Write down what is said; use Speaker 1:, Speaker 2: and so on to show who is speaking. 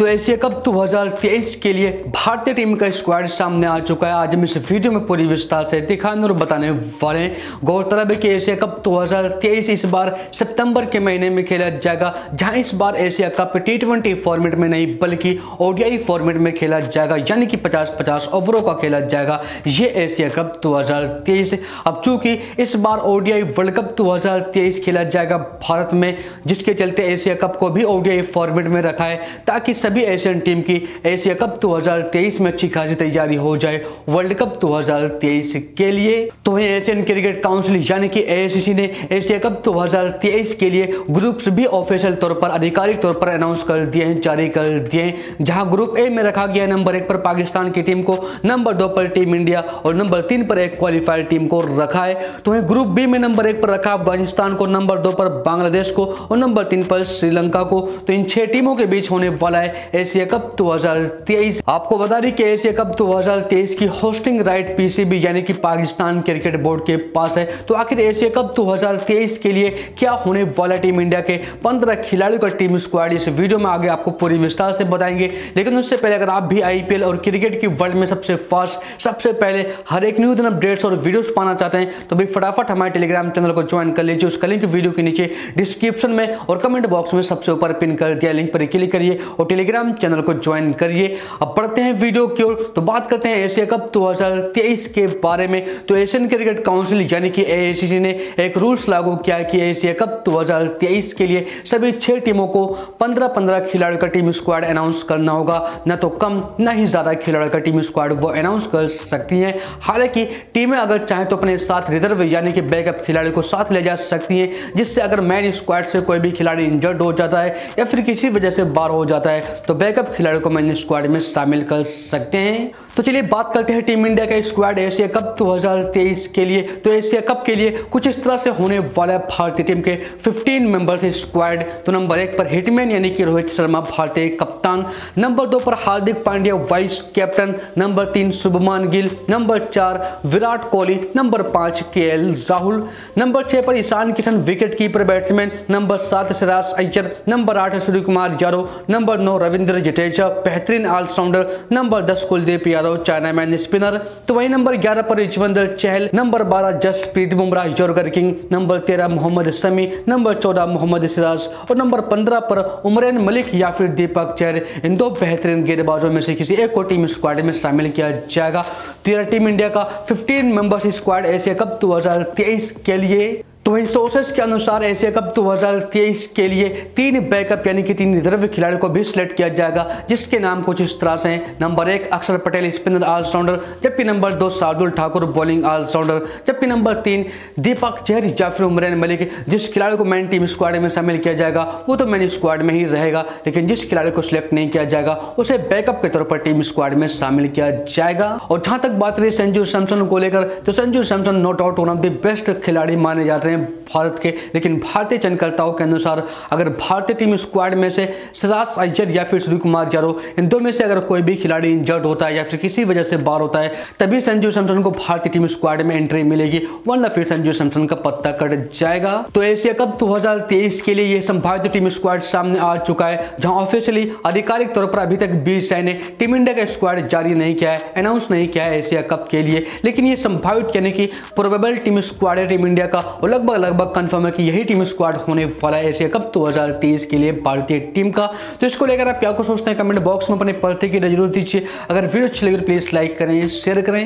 Speaker 1: तो Asia cup 2023 के लिए भारतीय टीम का स्क्वाड सामने आ चुका है। आज हम इस वीडियो में पूरी विस्तार से दिखाने और बताने वाले हैं। गौरतलब है कि एशिया कप 2023 इस बार सितंबर के महीने में खेला जाएगा, जहाँ इस बार एशिया कप टी फॉर्मेट में नहीं, बल्कि ओडीआई फॉर्मेट में खेला जाएगा, यानी कि 50-50 ओवरों का खेला जाएगा। ये एशिया कप 2023 अब चूँकि इस बार ओडीआई वर्ल्ड कप 2023 खेला जाएगा भारत में, जिसके चलते एशिया कप को भी ओडीआई फॉर्मेट में रखा है, ताकि सभी एशियन टीम की एशिया कप 2023 में अच्छी खासी तैयारी हो जाए वर्ल्ड कप 2023 के लिए। तो वहीं एशियन क्रिकेट काउंसिल यानी कि एआईसीसी ने एशिया कप 2023 के लिए ग्रुप्स भी ऑफिशियल तौर पर, आधिकारिक तौर पर अनाउंस कर दिए हैं, जारी कर दिए हैं, जहाँ ग्रुप ए में रखा गया नंबर एक पर पाकिस्तान की टीम को, नंबर दो पर टीम इंडिया और नंबर तीन पर एक क्वालिफाइड टीम को रखा है। तो वहीं ग्रुप बी में नंबर एक पर रखा अफ़गानिस्तान को, नंबर दो पर बांग्लादेश को और नंबर तीन पर श्रीलंका को। तो इन छह टीमों के बीच होने वाला है एशिया कप 2023 आपको बता दें कि एशिया कप 2023 की होस्टिंग राइट पीसीबी यानी कि पाकिस्तान क्रिकेट बोर्ड के पास है। तो आखिर एशिया कप 2023 के लिए क्या होने वाला टीम इंडिया के 15 खिलाड़ियों का टीम स्क्वाड इस वीडियो में आगे आपको पूरी विस्तार से बताएँगे। लेकिन उससे पहले अगर आप भी आईपीएल और क्रिकेट की वर्ल्ड में सबसे फास्ट सबसे पहले हर एक न्यूज़ अपडेट्स और वीडियोस पाना चाहते हैं तो भाई फटाफट हमारे टेलीग्राम चैनल को ज्वाइन कर लीजिए। उसका लिंक वीडियो के नीचे डिस्क्रिप्शन में और कमेंट बॉक्स में सबसे ऊपर पिन कर दिया। लिंक पर क्लिक करिए और टेलीग्राम चैनल को ज्वाइन करिए। अब पढ़ते हैं वीडियो की ओर तो बात करते हैं एशिया कप 2023 के बारे में। तो एशियन क्रिकेट काउंसिल यानी कि एआईसीसी ने एक रूल्स लागू किया है कि एशिया कप 2023 के लिए सभी छह टीमों को 15-15 खिलाड़ियों का टीम स्क्वाड अनाउंस करना होगा। न तो कम, न ही ज़्यादा खिलाड़ियों का टीम स्क्वाड वो अनाउंस कर सकती हैं। हालाँकि टीमें अगर चाहें तो अपने साथ रिज़र्व यानी कि बैकअप खिलाड़ी को साथ ले जा सकती हैं, जिससे अगर मैन स्क्वाड से कोई भी खिलाड़ी इंजर्ड हो जाता है या फिर किसी वजह से बाहर हो जाता है तो बैकअप खिलाड़ी को मैंने स्क्वाड में शामिल कर सकते हैं। तो चलिए बात करते हैं टीम इंडिया का स्क्वाड एशिया कप 2023 के लिए। तो एशिया कप के लिए कुछ इस तरह से होने वाला है भारतीय टीम के 15 मेंबर्स स्क्वाड तो नंबर एक पर हिटमैन यानी कि रोहित शर्मा, भारतीय कप्तान। नंबर दो पर Hardik Pandya vice captain number तीन शुभमान गिल। नंबर चार विराट कोहली। नंबर पाँच के राहुल। नंबर छह पर Ishan Kishan wicket keeper batsman number सात सिराज अय्यर। नंबर आठ सूर्य कुमार यादव। नंबर नौ रविंद्र जडेजा, बेहतरीन ऑलराउंडर नंबर दस Kuldeep Yadav chinaman spinner तो वही नंबर 11 पर Yuzvendra Chahal, number 12 Jasprit Bumrah yorker king number 13 Mohammed Shami, number 14 Mohammed Siraj और नंबर 15 पर उमरैन मलिक या फिर दीपक चहर इन दो बेहतरीन गेंदबाजों में से किसी एक को टीम स्क्वाड में शामिल किया जाएगा। तेरह टीम इंडिया का 15 मेंबर्स स्क्वाड एशिया कप 2023 के लिए तो वही सोर्सेस के अनुसार एशिया कप 2023 के लिए तीन बैकअप, यानी कि तीन रिज़र्व खिलाड़ियों को भी सिलेक्ट किया जाएगा, जिसके नाम कुछ इस तरह से हैं। नंबर एक अक्षर पटेल, स्पिनर ऑलराउंडर, जबकि नंबर दो, शार्दुल ठाकुर, बॉलिंग ऑलराउंडर, जबकि नंबर तीन, दीपक चहर या फिर उमरैन मलिक, जिस खिलाड़ी को मैन टीम स्क्वाड में शामिल किया जाएगा, वो तो मैन स्क्वाड में ही रहेगा, लेकिन जिस खिलाड़ी को सिलेक्ट नहीं किया जाएगा, उसे बैकअप के तौर पर टीम स्क्वाड में शामिल किया जाएगा। और जहाँ तक बात रही संजू सैमसन को लेकर तो Sanju Samson not out one of the best खिलाड़ी माने जाते हैं। भारत के। लेकिन भारतीय चयनकर्ताओं के अनुसार, अगर भारतीय टीम स्क्वाड में से सिराज अय्यर या फिर सूर्य कुमार यादव, इन दो में से अगर कोई भी खिलाड़ी इंजर्ड होता है या फिर किसी वजह से बाहर होता है, तभी संजू सैमसन को भारतीय टीम स्क्वाड में एंट्री मिलेगी, वरना फिर संजू सैमसन का पत्ता कट जाएगा। तो एशिया कप 2023 के लिए यह संभावित टीम स्क्वाड सामने आ चुका है, जहाँ ऑफिशियली आधिकारिक तौर पर अभी तक बीसीआई ने टीम इंडिया का स्क्वाड जारी नहीं किया है अनाउंस नहीं किया है एशिया कप के लिए। लेकिन ये संभावित यानी कि प्रोबेबल टीम स्क्वाड है टीम इंडिया का, और लगभग लगभग कंफर्म है कि यही टीम स्क्वाड होने वाला है एशिया कप 2023 के लिए भारतीय टीम का। तो इसको लेकर आप क्या कुछ सोचते हैं? कमेंट बॉक्स में अपने की ज़रूरत दीजिए। अगर वीडियो अच्छी लगे तो प्लीज़ लाइक करें शेयर करें।